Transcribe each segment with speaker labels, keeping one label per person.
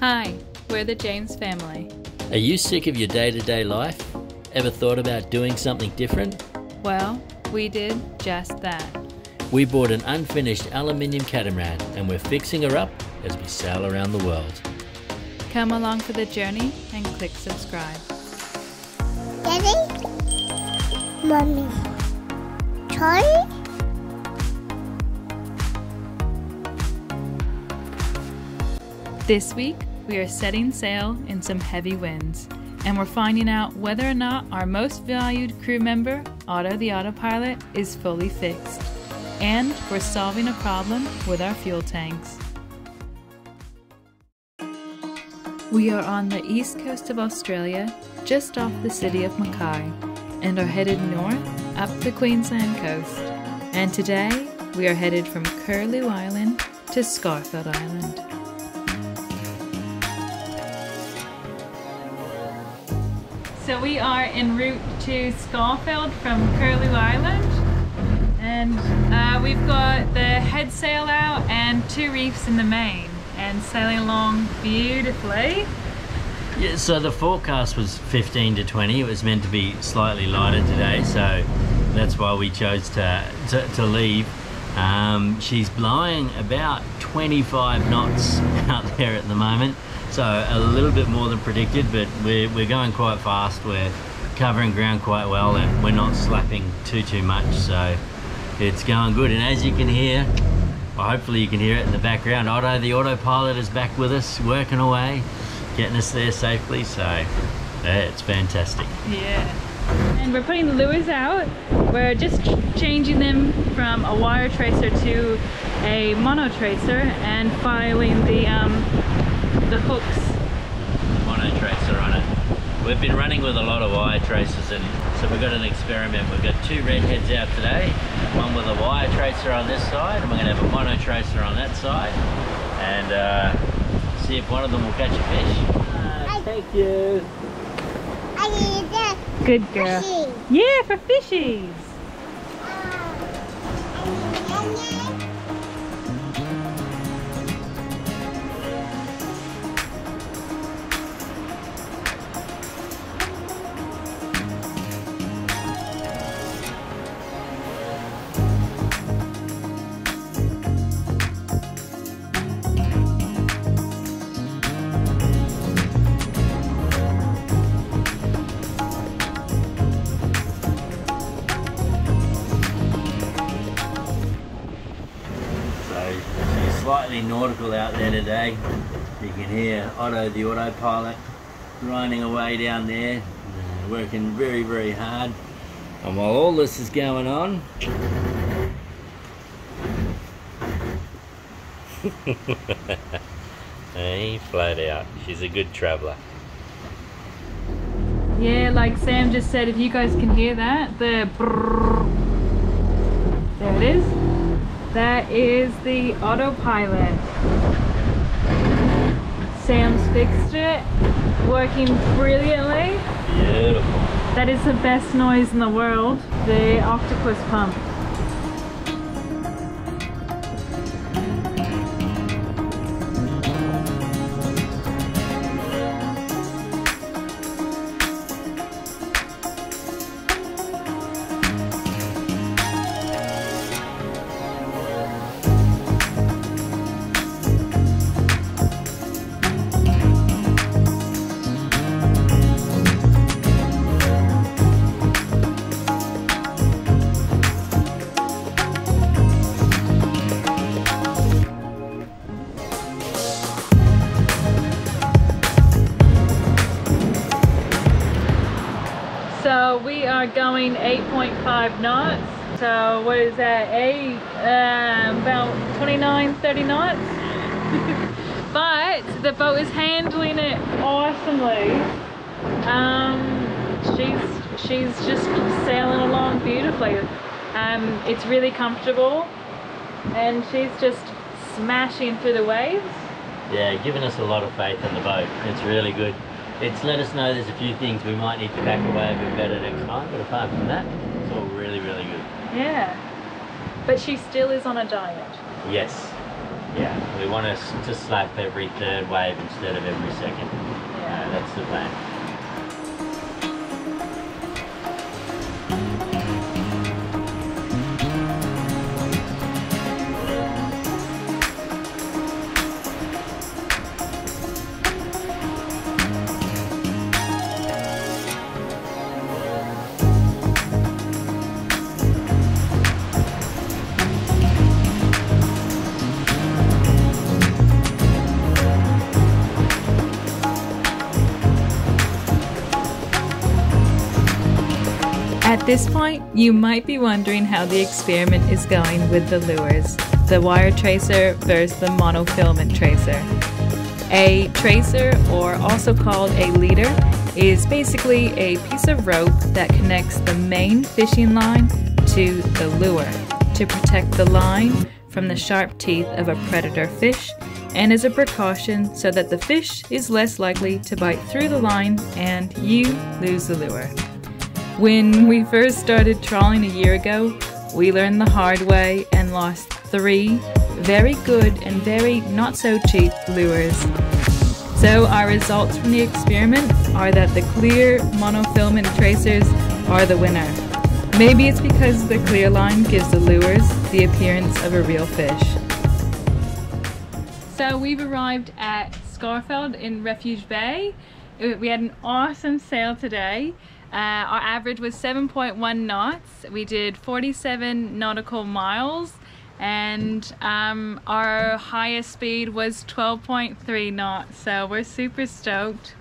Speaker 1: Hi, we're the James family.
Speaker 2: Are you sick of your day to day life? Ever thought about doing something different?
Speaker 1: Well, we did just that.
Speaker 2: We bought an unfinished aluminium catamaran and we're fixing her up as we sail around the world.
Speaker 1: Come along for the journey and click subscribe.
Speaker 3: Daddy? Mommy? Charlie?
Speaker 1: This week, we are setting sail in some heavy winds, and we're finding out whether or not our most valued crew member, Otto the autopilot, is fully fixed. And we're solving a problem with our fuel tanks. We are on the east coast of Australia, just off the city of Mackay, and are headed north up the Queensland coast. And today, we are headed from Curlew Island to Scafell Island. So we are en route to Scafell from Curlew Island and uh, we've got the head sail out and two reefs in the main and sailing along beautifully.
Speaker 2: Yeah, so the forecast was 15 to 20. It was meant to be slightly lighter today, so that's why we chose to, to, to leave. Um, she's blowing about 25 knots out there at the moment. So a little bit more than predicted, but we're, we're going quite fast. We're covering ground quite well and we're not slapping too, too much. So it's going good. And as you can hear, well, hopefully you can hear it in the background, Otto, the autopilot is back with us, working away, getting us there safely. So yeah, it's fantastic.
Speaker 1: Yeah. And we're putting the lures out. We're just changing them from a wire tracer to a mono tracer and filing the um, the hooks.
Speaker 2: Mono tracer on it. We've been running with a lot of wire tracers and so we've got an experiment. We've got two redheads out today, one with a wire tracer on this side and we're going to have a mono tracer on that side and uh, see if one of them will catch a fish. Uh, thank you.
Speaker 3: I need that.
Speaker 1: Good girl.
Speaker 3: Fishy.
Speaker 1: Yeah, for fishies.
Speaker 2: So today. You can hear Otto the autopilot grinding away down there, uh, working very, very hard. And while all this is going on, he float out. She's a good traveller.
Speaker 1: Yeah, like Sam just said, if you guys can hear that, the brrrr, there it is. That is the autopilot. Sam's fixed it, working brilliantly.
Speaker 2: Beautiful.
Speaker 1: That is the best noise in the world, the octopus pump. So we are going 8.5 knots. So what is that? Eight, um, about 29, 30 knots. but the boat is handling it awesomely. Um, she's she's just sailing along beautifully. Um, it's really comfortable, and she's just smashing through the waves.
Speaker 2: Yeah, giving us a lot of faith in the boat. It's really good. It's let us know there's a few things we might need to pack away a bit better next time, but apart from that, it's all really, really good.
Speaker 1: Yeah. But she still is on a diet.
Speaker 2: Yes. Yeah, we want to, to slap every third wave instead of every second. Uh, that's the plan.
Speaker 1: At this point, you might be wondering how the experiment is going with the lures the wire tracer versus the monofilament tracer. A tracer, or also called a leader, is basically a piece of rope that connects the main fishing line to the lure to protect the line from the sharp teeth of a predator fish and as a precaution so that the fish is less likely to bite through the line and you lose the lure. When we first started trawling a year ago, we learned the hard way and lost three very good and very not so cheap lures. So, our results from the experiment are that the clear monofilament tracers are the winner. Maybe it's because the clear line gives the lures the appearance of a real fish. So, we've arrived at Scafell in Refuge Bay. Uh, we had an awesome sail today. Uh, our average was 7.1 knots. We did 47 nautical miles and um, our highest speed was 12.3 knots. So we're super stoked.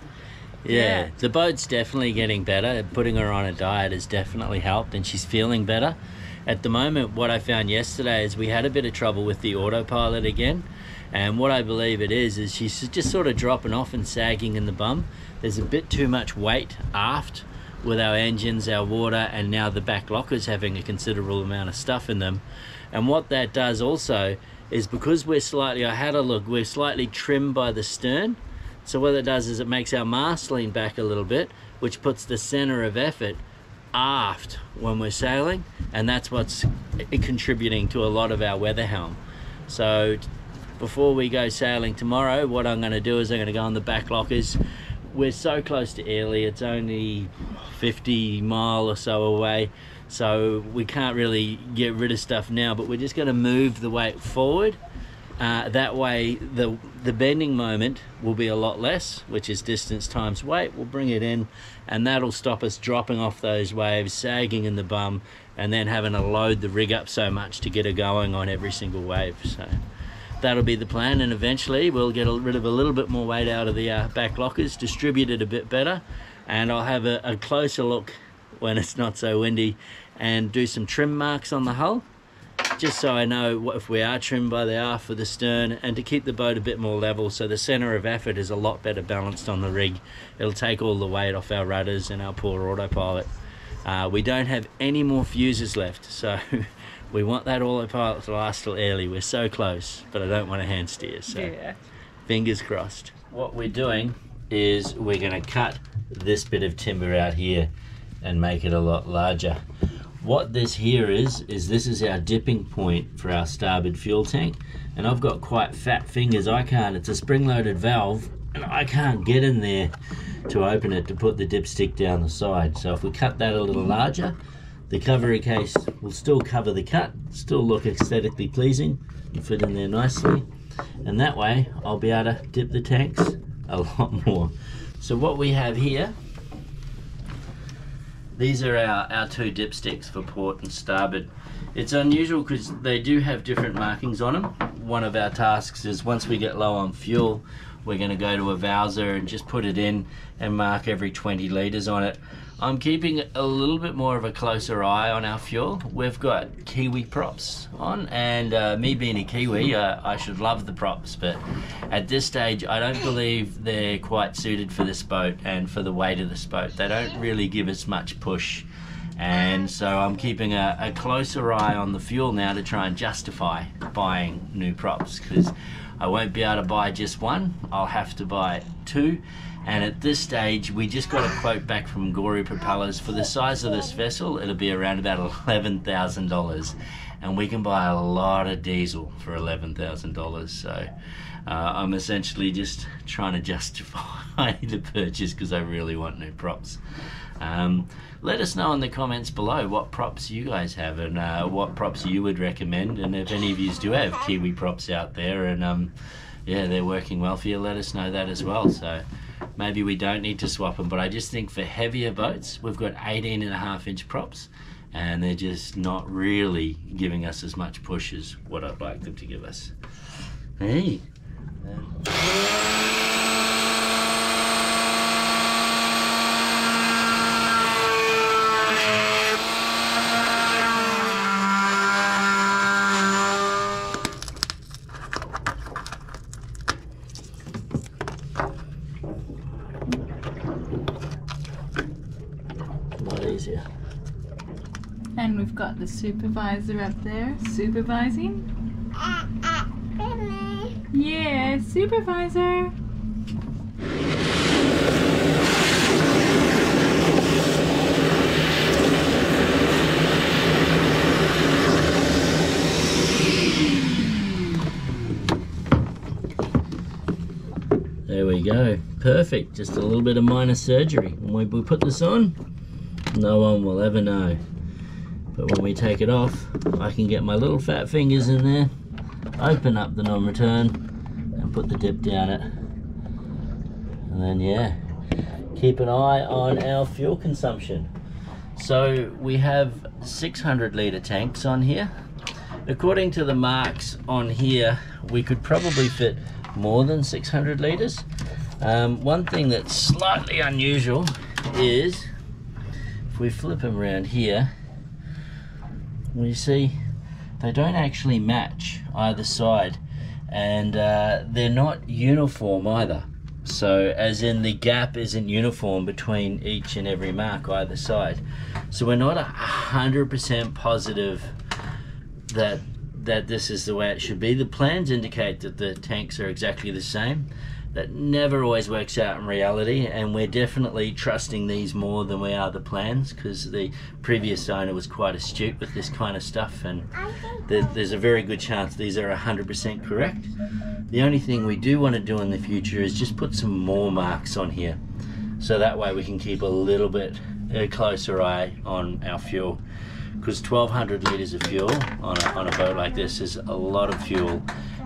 Speaker 2: Yeah,
Speaker 1: Yeah.
Speaker 2: the boat's definitely getting better. Putting her on a diet has definitely helped, and she's feeling better. At the moment, what I found yesterday is we had a bit of trouble with the autopilot again. And what I believe it is, is she's just sort of dropping off and sagging in the bum. There's a bit too much weight aft with our engines, our water, and now the back lockers having a considerable amount of stuff in them. And what that does also is because we're slightly, I had a look, we're slightly trimmed by the stern. So what it does is it makes our mast lean back a little bit, which puts the center of effort aft when we're sailing, and that's what's contributing to a lot of our weather helm. So before we go sailing tomorrow, what I'm going to do is I'm going to go on the back lockers. We're so close to Airlie, it's only 50 mile or so away, so we can't really get rid of stuff now, but we're just going to move the weight forward. Uh, that way, the the bending moment will be a lot less, which is distance times weight. We'll bring it in, and that'll stop us dropping off those waves, sagging in the bum, and then having to load the rig up so much to get her going on every single wave. So that'll be the plan, and eventually we'll get rid of a little bit more weight out of the uh, back lockers, distribute it a bit better, and I'll have a, a closer look when it's not so windy, and do some trim marks on the hull just so I know what, if we are trimmed by the aft or the stern and to keep the boat a bit more level so the center of effort is a lot better balanced on the rig. It'll take all the weight off our rudders and our poor autopilot. Uh, we don't have any more fuses left so we want that autopilot to last till Airlie. We're so close but I don't want to hand steer so
Speaker 1: Yeah.
Speaker 2: fingers crossed. What we're doing is we're going to cut this bit of timber out here and make it a lot larger. What this here is, is this is our dipping point for our starboard fuel tank. And I've got quite fat fingers, I can't, it's a spring-loaded valve, and I can't get in there to open it to put the dipstick down the side. So if we cut that a little larger, the cover case will still cover the cut, still look aesthetically pleasing, and fit in there nicely. And that way, I'll be able to dip the tanks a lot more. So what we have here these are our, our two dipsticks for port and starboard. It's unusual because they do have different markings on them. One of our tasks is once we get low on fuel, we're going to go to a bowser and just put it in and mark every 20 litres on it. I'm keeping a little bit more of a closer eye on our fuel. We've got Kiwi props on, and uh, me being a Kiwi, uh, I should love the props, but at this stage, I don't believe they're quite suited for this boat and for the weight of this boat. They don't really give us much push, and so I'm keeping a, a closer eye on the fuel now to try and justify buying new props because I won't be able to buy just one. I'll have to buy two. And at this stage, we just got a quote back from Gori Propellers for the size of this vessel. It'll be around about eleven thousand dollars, and we can buy a lot of diesel for $11,000. So uh, I'm essentially just trying to justify the purchase because I really want new props. Um, let us know in the comments below what props you guys have and uh, what props you would recommend, and if any of you do have Kiwi props out there and um, yeah, they're working well for you, let us know that as well. So maybe we don't need to swap them, but I just think for heavier boats, we've got 18 and a half inch props and they're just not really giving us as much push as what I'd like them to give us. Hey. Easier.
Speaker 1: And we've got the supervisor up there supervising.
Speaker 3: Ah, ah,
Speaker 1: Yeah, supervisor.
Speaker 2: There we go. Perfect. Just a little bit of minor surgery. When we put this on, no one will ever know. But when we take it off, I can get my little fat fingers in there, open up the non-return, and put the dip down it. And then, yeah, keep an eye on our fuel consumption. So we have 600 litre tanks on here. According to the marks on here, we could probably fit more than 600 litres. Um, one thing that's slightly unusual is if we flip them around here, we see they don't actually match either side and uh, they're not uniform either. So, as in the gap isn't uniform between each and every mark either side. So, we're not a hundred percent positive that that this is the way it should be. The plans indicate that the tanks are exactly the same. That never always works out in reality, and we're definitely trusting these more than we are the plans because the previous owner was quite astute with this kind of stuff, and there's a very good chance these are 100% correct. The only thing we do want to do in the future is just put some more marks on here, so that way we can keep a little bit a closer eye on our fuel because 1200 liters of fuel on a, on a boat like this is a lot of fuel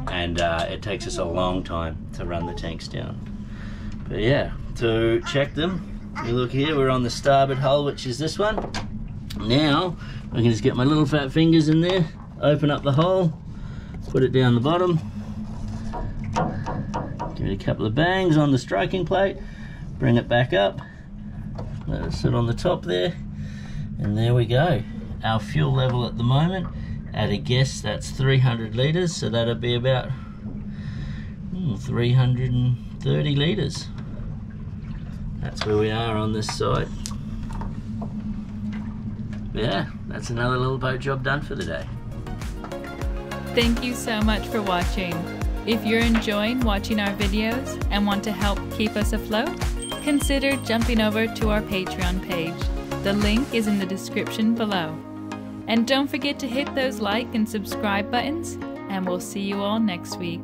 Speaker 2: and uh, it takes us a long time to run the tanks down. But yeah to check them. You look here we're on the starboard hull which is this one. Now I can just get my little fat fingers in there open up the hole put it down the bottom. Give it a couple of bangs on the striking plate bring it back up let it sit on the top there and there we go. Our fuel level at the moment at a guess that's 300 litres so that'll be about hmm, 330 litres that's where we are on this side yeah that's another little boat job done for the day
Speaker 1: Thank you so much for watching. If you're enjoying watching our videos and want to help keep us afloat, consider jumping over to our Patreon page. The link is in the description below. And don't forget to hit those like and subscribe buttons, and we'll see you all next week.